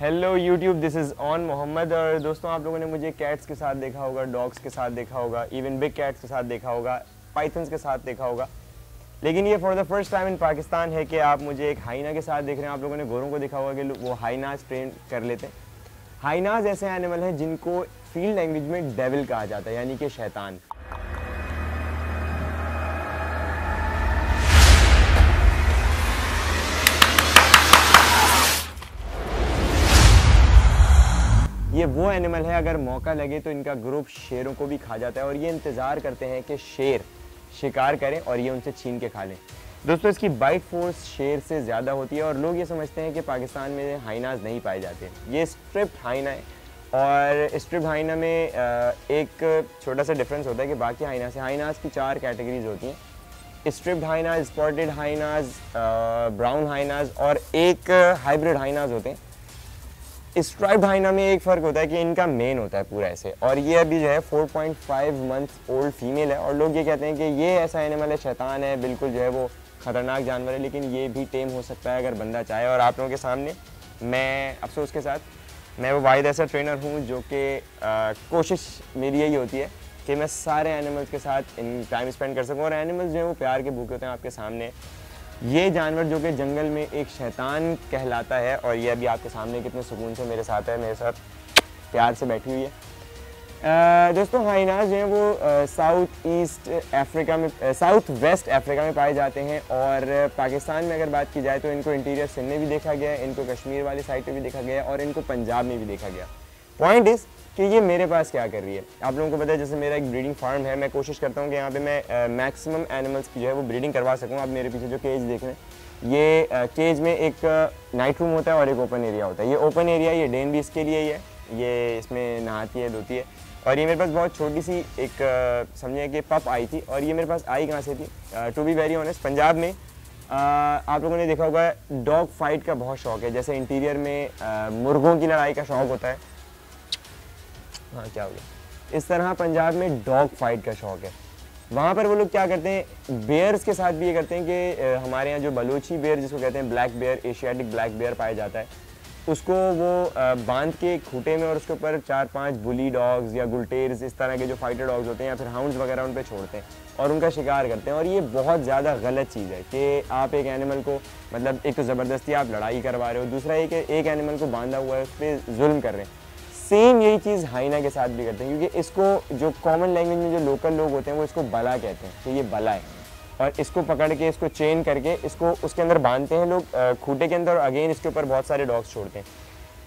Hello YouTube this is on Mohammad और दोस्तों, आप लोगों ने मुझे कैट्स के साथ देखा होगा डॉग्स के साथ देखा होगा इवन बिग कैट्स के साथ देखा होगा पाइथन्स के साथ देखा होगा। लेकिन ये for the first time in Pakistan है कि आप मुझे एक हाइना के साथ देख रहे हैं। आप लोगों ने गोरों को देखा होगा कि वो हाइनाज ट्रेन कर लेते हैं। हाइनाज ऐसे एनिमल हैं जिनको फ़ील्ड लैंग्वेज में डेविल कहा जाता है, यानी कि शैतान। ये वो एनिमल है, अगर मौका लगे तो इनका ग्रुप शेरों को भी खा जाता है और ये इंतज़ार करते हैं कि शेर शिकार करें और ये उनसे छीन के खा लें। दोस्तों, इसकी बाइट फोर्स शेर से ज़्यादा होती है और लोग ये समझते हैं कि पाकिस्तान में हाइनाज नहीं पाए जाते। ये स्ट्रिप्ड हाइना है और स्ट्रिप्ड हाइना में एक छोटा सा डिफरेंस होता है कि बाकी हाइना से हाइनाज की चार कैटेगरीज होती हैं। Striped hyenas spotted hyenas brown hyenas और एक हाइब्रिड हाइनाज होते हैं। स्ट्राइप हाइना में एक फ़र्क होता है कि इनका मेन होता है पूरा ऐसे। और ये अभी जो है 4.5 मंथ ओल्ड फीमेल है और लोग ये कहते हैं कि ये ऐसा एनिमल है शैतान है, बिल्कुल जो है वो ख़तरनाक जानवर है, लेकिन ये भी टेम हो सकता है अगर बंदा चाहे। और आप लोगों के सामने मैं, अफसोस के साथ, मैं वो वाहिद ऐसा ट्रेनर हूँ जो कि कोशिश मेरी यही होती है कि मैं सारे एनिमल्स के साथ इन टाइम स्पेंड कर सकूँ और एनिमल्स जो है वो प्यार के भूखे होते हैं आपके सामने। ये जानवर जो कि जंगल में एक शैतान कहलाता है और ये अभी आपके सामने कितने सुकून से मेरे साथ है, मेरे साथ प्यार से बैठी हुई है। दोस्तों हाइनाज जो हैं वो साउथ ईस्ट अफ्रीका में साउथ वेस्ट अफ्रीका में पाए जाते हैं और पाकिस्तान में अगर बात की जाए तो इनको इंटीरियर सिंध में भी देखा गया इनको कश्मीर वाली साइड पर भी देखा गया है और इनको पंजाब में भी देखा गया पॉइंट इज़ कि ये मेरे पास क्या कर रही है? आप लोगों को पता है, जैसे मेरा एक ब्रीडिंग फार्म है, मैं कोशिश करता हूँ कि यहाँ पे मैं मैक्सिमम एनिमल्स की जो है वो ब्रीडिंग करवा सकूँ। आप मेरे पीछे जो केज देख रहे हैं, ये केज में एक नाइट रूम होता है और एक ओपन एरिया होता है। ये ओपन एरिया ये डेन भी इसके लिए ही है। ये इसमें नहाती है, धोती है। और ये मेरे पास बहुत छोटी सी एक समझिए कि पप आई थी और ये मेरे पास आई कहाँ से थी? To be very honest Punjab में आप लोगों ने देखा होगा डॉग फाइट का बहुत शौक है। जैसे इंटीरियर में मुर्गों की लड़ाई का शौक होता है। हाँ क्या हो गया? इस तरह पंजाब में डॉग फाइट का शौक है। वहाँ पर वो लोग क्या करते हैं बेयर्स के साथ भी ये करते हैं कि हमारे यहाँ जो बलोची बेयर जिसको कहते हैं black bear Asiatic black bear पाया जाता है, उसको वो बाँध के खूटे में और उसके ऊपर चार पाँच बुली डॉग्स या गुलटेर्स, इस तरह के जो फाइटर डॉग्स होते हैं या फिर हाउंड्स वगैरह उन पर छोड़ते हैं और उनका शिकार करते हैं। और ये बहुत ज़्यादा गलत चीज़ है कि आप एक एनिमल को मतलब एक तो ज़बरदस्ती आप लड़ाई करवा रहे हो, दूसरा ये कि एक एनिमल को बांधा हुआ है, उस पर जुल्म कर रहे हैं। सेम यही चीज़ हाइना के साथ भी करते हैं, क्योंकि इसको जो कॉमन लैंग्वेज में जो लोकल लोग होते हैं, वो इसको बला कहते हैं तो ये बला है। और इसको पकड़ के, इसको चेन करके, इसको उसके अंदर बांधते हैं लोग खूटे के अंदर अगेन इसके ऊपर बहुत सारे डॉग्स छोड़ते हैं।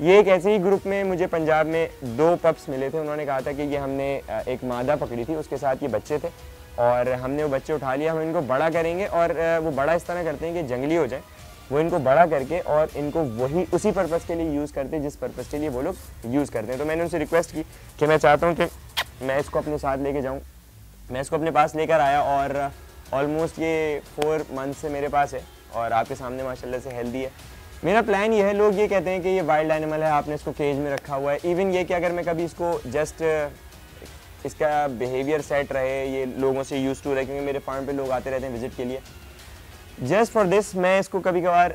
ये एक ऐसे ही ग्रुप में, मुझे पंजाब में दो पप्स मिले थे, उन्होंने कहा था कि ये हमने एक मादा पकड़ी थी, उसके साथ ये बच्चे थे, और हमने वो बच्चे उठा लिया हम इनको बड़ा करेंगे, और वो बड़ा इस तरह करते हैं कि जंगली हो जाए। वो इनको बड़ा करके और इनको वही उसी पर्पज़ के लिए यूज़ करते हैं जिस पर्पज़ के लिए वो लोग यूज़ करते हैं। तो मैंने उनसे रिक्वेस्ट की कि मैं चाहता हूँ कि मैं इसको अपने साथ लेके जाऊँ। मैं इसको अपने पास लेकर आया और ऑलमोस्ट ये फोर मंथ से मेरे पास है और आपके सामने माशाल्लाह से हेल्दी है। मेरा प्लान ये है, लोग ये कहते हैं कि ये वाइल्ड एनिमल है, आपने इसको केज में रखा हुआ है। इवन ये कि अगर मैं कभी इसको जस्ट इसका बिहेवियर सेट रहे, ये लोगों से यूज़ टू रहे, क्योंकि मेरे फार्म पे लोग आते रहते हैं विज़िट के लिए। जस्ट फॉर दिस मैं इसको कभी कभार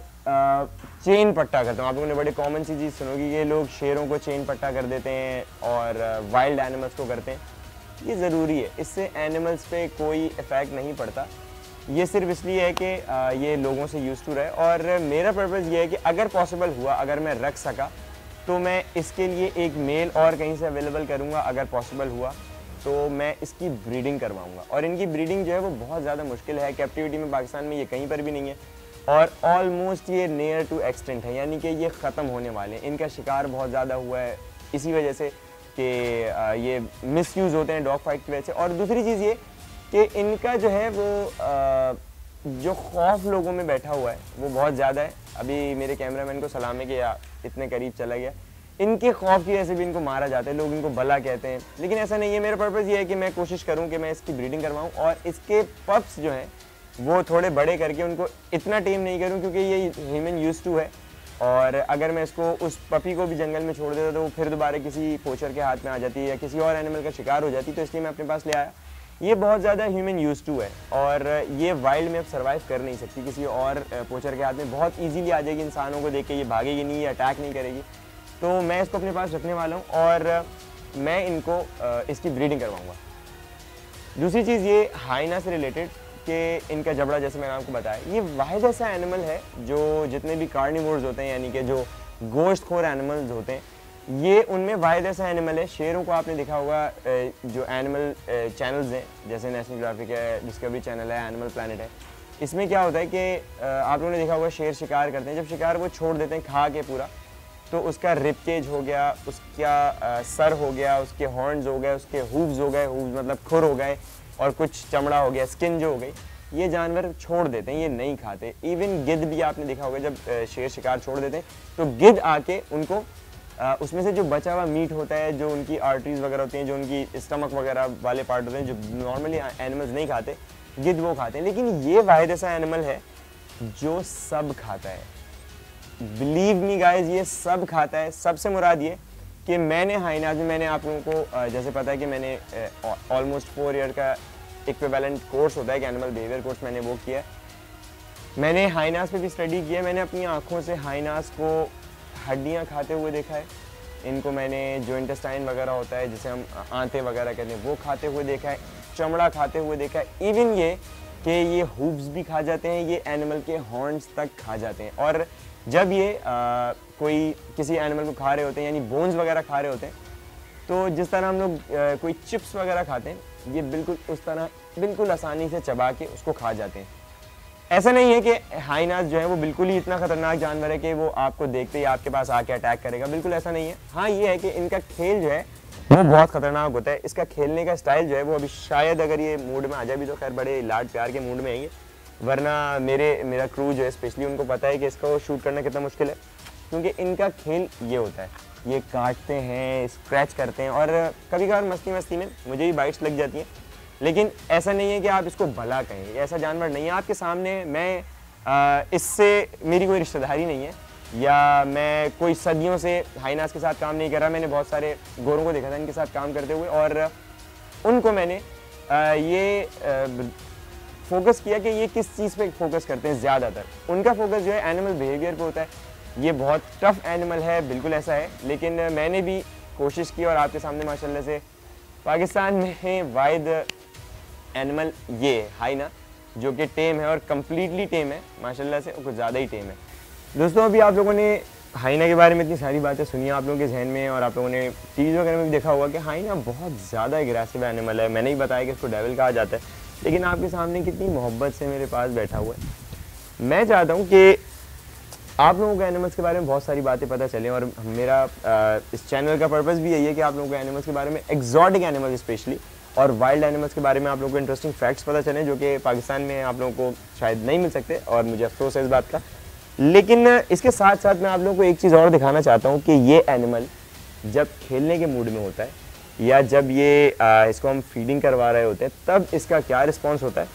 चेन पट्टा करता हूँ। आप लोगों ने बड़ी कॉमन सी चीज़ सुनोगी ये लोग शेरों को चेन पट्टा कर देते हैं और वाइल्ड एनिमल्स को करते हैं। ये ज़रूरी है। इससे एनिमल्स पे कोई इफ़ेक्ट नहीं पड़ता। ये सिर्फ़ इसलिए है कि ये लोगों से यूज़ टू रहे। और मेरा पर्पज़ ये है कि अगर पॉसिबल हुआ, अगर मैं रख सका तो मैं इसके लिए एक मेल और कहीं से अवेलेबल करूँगा, अगर पॉसिबल हुआ। तो मैं इसकी ब्रीडिंग करवाऊँगा। और इनकी ब्रीडिंग जो है वो बहुत ज़्यादा मुश्किल है। कैप्टिविटी में पाकिस्तान में ये कहीं पर भी नहीं है। और ऑलमोस्ट ये नियर टू एक्सटेंट है। यानी कि ये ख़त्म होने वाले हैं। इनका शिकार बहुत ज़्यादा हुआ है। इसी वजह से कि ये मिस यूज़ होते हैं डॉग फाइट की वजह से। और दूसरी चीज़ ये कि इनका जो है वो जो खौफ लोगों में बैठा हुआ है, वो बहुत ज़्यादा है। अभी मेरे कैमरामैन को सलाम है कि इतने करीब चला गया। इनके खौफ की वजह से भी इनको मारा जाता है, लोग इनको बला कहते हैं। लेकिन ऐसा नहीं है, मेरा पर्पज़ ये है कि मैं कोशिश करूँ कि मैं इसकी ब्रीडिंग करवाऊँ और इसके पप्स जो हैं, वो थोड़े बड़े करके उनको इतना टीम नहीं करूँ क्योंकि ये ह्यूमन यूज़ टू है। और अगर मैं इसको उस पपी को भी जंगल में छोड़ देता तो वो फिर दोबारा किसी पोचर के हाथ में आ जाती है या किसी और एनिमल का शिकार हो जाती तो इसलिए मैं अपने पास ले आया। ये बहुत ज़्यादा ह्यूमन यूज़ टू है और ये वाइल्ड में अब सर्वाइव कर नहीं सकती किसी और पोचर के हाथ में। बहुत ईजीली आ जाएगी, इंसानों को देख के ये भागेगी नहीं, ये अटैक नहीं करेगी। तो मैं इसको अपने पास रखने वाला हूँ और मैं इनको इसकी ब्रीडिंग करवाऊँगा। दूसरी चीज़ ये हाइना से रिलेटेड कि इनका जबड़ा जैसे मैंने आपको बताया, ये वाहिद ऐसा एनिमल है जो जितने भी कार्निवोर्स होते हैं, यानी कि जो गोश्त खोर एनिमल्स होते हैं, ये उनमें वाहिद ऐसा एनिमल है। शेरों को आपने देखा होगा जो एनिमल चैनल्स हैं, जैसे नेशनल जोग्राफिक है डिस्कवरी चैनल है एनिमल प्लानट है। इसमें क्या होता है कि आप लोगों ने देखा होगा शेर शिकार करते हैं, जब शिकार वो छोड़ देते हैं खा के पूरा तो उसका रिपकेज हो गया, उसका सर हो गया, उसके हॉर्न्स हो गए, उसके हूव्स हो गए हूव्स मतलब खुर हो गए और कुछ चमड़ा हो गया स्किन जो हो गई, ये जानवर छोड़ देते हैं, ये नहीं खाते। इवन गिद्ध भी आपने देखा होगा, जब शेर शिकार छोड़ देते हैं तो गिद्ध आके उनको उसमें से जो बचा हुआ मीट होता है, जो उनकी आर्टरीज वगैरह होती हैं, जो उनकी स्टमक वगैरह वाले पार्ट होते हैं, जो नॉर्मली एनिमल्स नहीं खाते, गिद्ध वो खाते हैं। लेकिन ये वाहिद ऐसा एनिमल है, जो सब खाता है। बिलीव मी गाइस ये सब खाता है। सबसे मुराद ये कि मैंने हाइनाज में मैंने आप लोगों को जैसे पता है कि मैंने ऑलमोस्ट फोर ईयर का इक्विवेलेंट कोर्स होता है कि एनिमल बिहेवियर कोर्स मैंने वो किया मैंने हाइनास पे भी स्टडी किया मैंने अपनी आँखों से हाइनास को हड्डियाँ खाते हुए देखा है। इनको मैंने जो इंटेस्टाइन वगैरह होता है, जिसे हम आंते वगैरह कहते हैं, वो खाते हुए देखा है। चमड़ा खाते हुए देखा है। इवन ये कि ये हुब्स भी खा जाते हैं, ये एनिमल के हॉर्न्स तक खा जाते हैं। और जब ये आ, कोई किसी एनिमल को खा रहे होते हैं यानी बोन्स वगैरह खा रहे होते हैं तो जिस तरह हम लोग कोई चिप्स वगैरह खाते हैं ये बिल्कुल उस तरह बिल्कुल आसानी से चबा के उसको खा जाते हैं। ऐसा नहीं है कि हाइनास जो है वो बिल्कुल ही इतना खतरनाक जानवर है कि वो आपको देखते ही आपके पास आके अटैक करेगा। बिल्कुल ऐसा नहीं है। हाँ ये है कि इनका खेल जो है वो बहुत खतरनाक होता है। इसका खेलने का स्टाइल जो है वो अभी शायद अगर ये मूड में आ जाए भी तो खैर बड़े लाड प्यार के मूड में आएँगे। वरना मेरे, मेरा क्रू जो है स्पेशली उनको पता है कि इसको शूट करना कितना मुश्किल है। क्योंकि इनका खेल ये होता है, ये काटते हैं स्क्रैच करते हैं और कभी कभार मस्ती मस्ती में मुझे भी बाइट्स लग जाती हैं। लेकिन ऐसा नहीं है कि आप इसको भला कहें, ऐसा जानवर नहीं है। आपके सामने मैं इससे मेरी कोई रिश्तेदारी नहीं है या मैं कोई सदियों से हाइनास के साथ काम नहीं कर रहा। मैंने बहुत सारे गोरों को देखा था इनके साथ काम करते हुए और उनको मैंने ये फोकस किया कि ये किस चीज़ पे फोकस करते हैं ज़्यादातर? उनका फोकस जो है एनिमल बिहेवियर पे होता है। ये बहुत टफ एनिमल है, बिल्कुल ऐसा है। लेकिन मैंने भी कोशिश की और आपके सामने माशाल्लाह से पाकिस्तान में वाइद एनिमल ये हाइना जो कि टेम है और कम्प्लीटली टेम है। माशाल्लाह से कुछ ज़्यादा ही टेम है। दोस्तों, अभी आप लोगों ने हाइना के बारे में इतनी सारी बातें सुनी आप लोगों के जहन में और आप लोगों ने टीवी वगैरह में भी देखा होगा कि हाइना बहुत ज़्यादा एग्रेसिव एनिमल है। मैंने ही बताया कि इसको डेवल कहा जाता है। लेकिन आपके सामने कितनी मोहब्बत से मेरे पास बैठा हुआ है। मैं चाहता हूँ कि आप लोगों को एनिमल्स के बारे में बहुत सारी बातें पता चलें और मेरा आ, इस चैनल का पर्पज़ भी यही है कि आप लोगों को एनिमल्स के बारे में एक्जॉटिक एनिमल्स स्पेशली और वाइल्ड एनिमल्स के बारे में आप लोगों को इंटरेस्टिंग फैक्ट्स पता चलें जो कि पाकिस्तान में आप लोगों को शायद नहीं मिल सकते और मुझे अफसोस है इस बात का। लेकिन इसके साथ साथ मैं आप लोगों को एक चीज़ और दिखाना चाहता हूँ कि ये एनिमल जब खेलने के मूड में होता है या जब ये आ, इसको हम फीडिंग करवा रहे होते हैं तब इसका क्या रिस्पॉन्स होता है?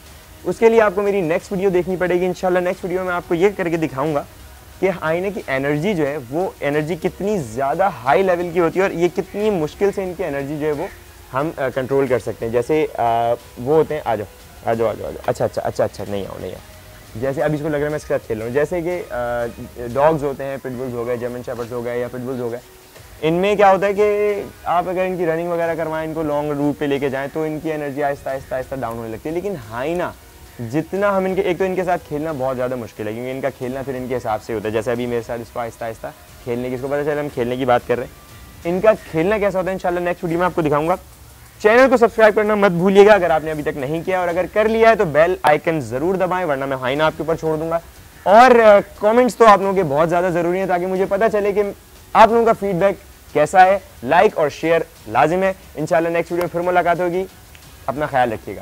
उसके लिए आपको मेरी नेक्स्ट वीडियो देखनी पड़ेगी। इंशाल्लाह नेक्स्ट वीडियो में आपको ये करके दिखाऊँगा कि आईने की एनर्जी जो है वो एनर्जी कितनी ज़्यादा हाई लेवल की होती है और ये कितनी मुश्किल से इनकी एनर्जी जो है वो हम कंट्रोल कर सकते हैं। जैसे आ, वो होते हैं आ जाओ आ जाओ आ जाओ आ जाओ। अच्छा अच्छा अच्छा अच्छा नहीं आओ नहीं आओ। जैसे अभी इसको लग रहा है मैं इसके साथ खेल रहा हूँ। जैसे कि डॉग्स होते हैं पिटबुल्स हो गए जर्मन शेपर्ड्स हो गए या पिटबुल्स हो गए इनमें क्या होता है कि आप अगर इनकी रनिंग वगैरह करवाएँ, इनको लॉन्ग रूट पे लेके जाएँ तो इनकी एनर्जी आहिस्ता आहिस्ता आहिस्ता डाउन होने लगती है। लेकिन हाइना जितना हम इनके, एक तो इनके साथ खेलना बहुत ज़्यादा मुश्किल है, क्योंकि इनका खेलना फिर इनके हिसाब से होता है। जैसे अभी मेरे साथ इसको आहिस्ता आहिस्ता खेलने की, इसको पता चले हम खेलने की बात कर रहे हैं। इनका खेलना कैसा होता है, इंशाल्लाह नेक्स्ट वीडियो में आपको दिखाऊँगा। चैनल को सब्सक्राइब करना मत भूलिएगा, अगर आपने अभी तक नहीं किया, और अगर कर लिया है तो बेल आइकन ज़रूर दबाएँ, वरना मैं हाइना आपके ऊपर छोड़ दूँगा। और कमेंट्स तो आप लोगों के बहुत ज़्यादा ज़रूरी है, ताकि मुझे पता चले कि आप लोगों का फीडबैक कैसा है? लाइक और शेयर लाजिम है। इंशाल्लाह नेक्स्ट वीडियो में फिर मुलाकात होगी। अपना ख्याल रखिएगा।